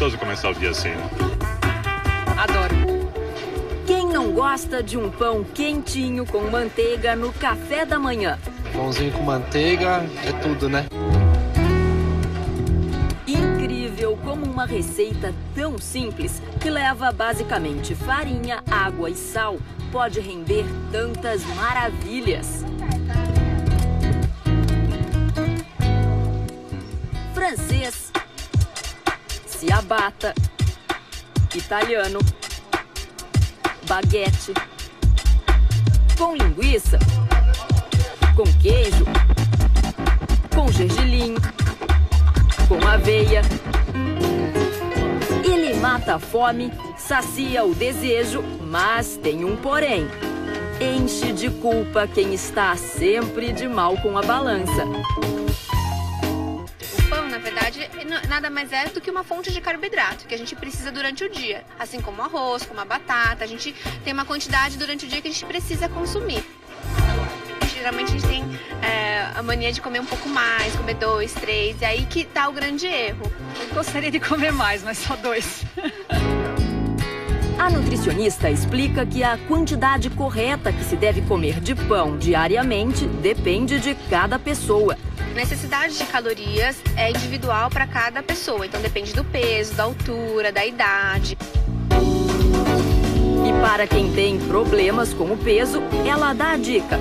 gostoso começar o dia assim, né? Adoro. Quem não gosta de um pão quentinho com manteiga no café da manhã? Pãozinho com manteiga é tudo, né? Incrível como uma receita tão simples, que leva basicamente farinha, água e sal, pode render tantas maravilhas. Ciabatta, italiano, baguete, com linguiça, com queijo, com gergelim, com aveia. Ele mata a fome, sacia o desejo, mas tem um porém. Enche de culpa quem está sempre de mal com a balança. Verdade, nada mais é do que uma fonte de carboidrato que a gente precisa durante o dia. Assim como arroz, como a batata, a gente tem uma quantidade durante o dia que a gente precisa consumir. Geralmente a gente tem é, a mania de comer um pouco mais, comer dois, três, e aí que tá o grande erro. Eu gostaria de comer mais, mas só dois. Nutricionista explica que a quantidade correta que se deve comer de pão diariamente depende de cada pessoa. necessidade de calorias é individual para cada pessoa, então depende do peso, da altura, da idade. E para quem tem problemas com o peso, ela dá a dica.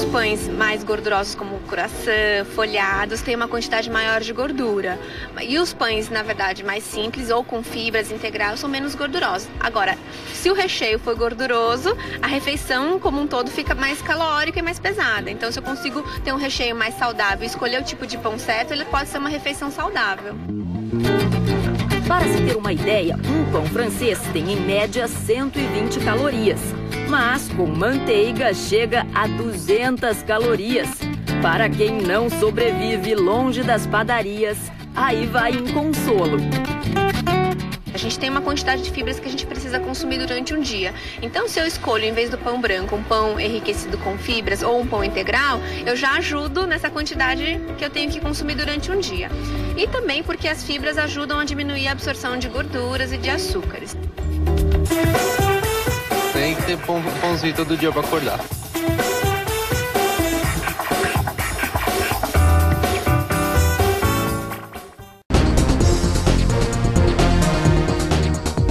Os pães mais gordurosos, como croissant, folhados, têm uma quantidade maior de gordura. E os pães, na verdade, mais simples ou com fibras integrais são menos gordurosos. Agora, se o recheio for gorduroso, a refeição como um todo fica mais calórica e mais pesada. Então, se eu consigo ter um recheio mais saudável e escolher o tipo de pão certo, ele pode ser uma refeição saudável. Para se ter uma ideia, um pão francês tem em média 120 calorias, mas com manteiga chega a 200 calorias. Para quem não sobrevive longe das padarias, aí vai um consolo. A gente tem uma quantidade de fibras que a gente precisa consumir durante um dia. Então, se eu escolho, em vez do pão branco, um pão enriquecido com fibras ou um pão integral, eu já ajudo nessa quantidade que eu tenho que consumir durante um dia. E também porque as fibras ajudam a diminuir a absorção de gorduras e de açúcares. Tem que ter pão, pãozinho todo dia pra acordar.